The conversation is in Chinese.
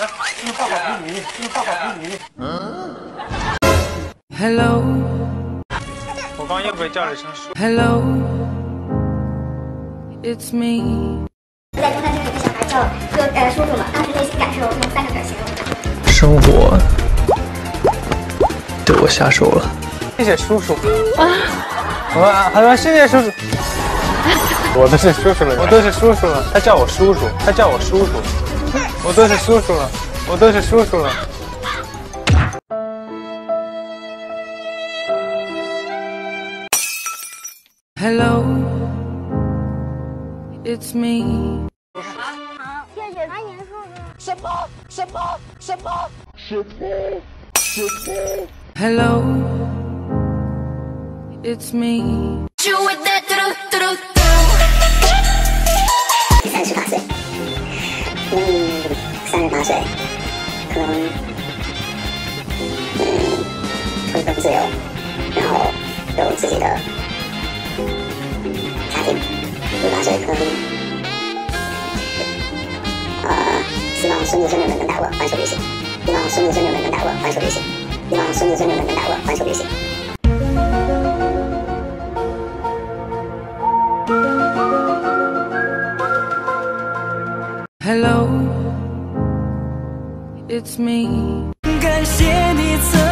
用画画比你，用画画比你。Hello, 我刚又被叫了一声叔。hello, it's me. 在中山区有个小孩叫哥呃叔叔嘛，当时内心感受用三个字儿形容。生活对我下手了。谢谢叔叔。啊，我好了，谢谢叔叔。我都是叔叔了，我都是叔叔了。他叫我叔叔，他叫我叔叔。我都是叔叔了，我都是叔叔了。Hello, it's me. 谢谢安言叔叔。Hello, it's me. 三十八岁，八岁，可能，嗯，会更自由，然后有自己的家庭。十八岁可能，呃，希望孙子孙女们能带我环球旅行，希望孙子孙女们能带我环球旅行，希望孙子孙女们能带我环球旅行。Hello, it's me。感谢你曾。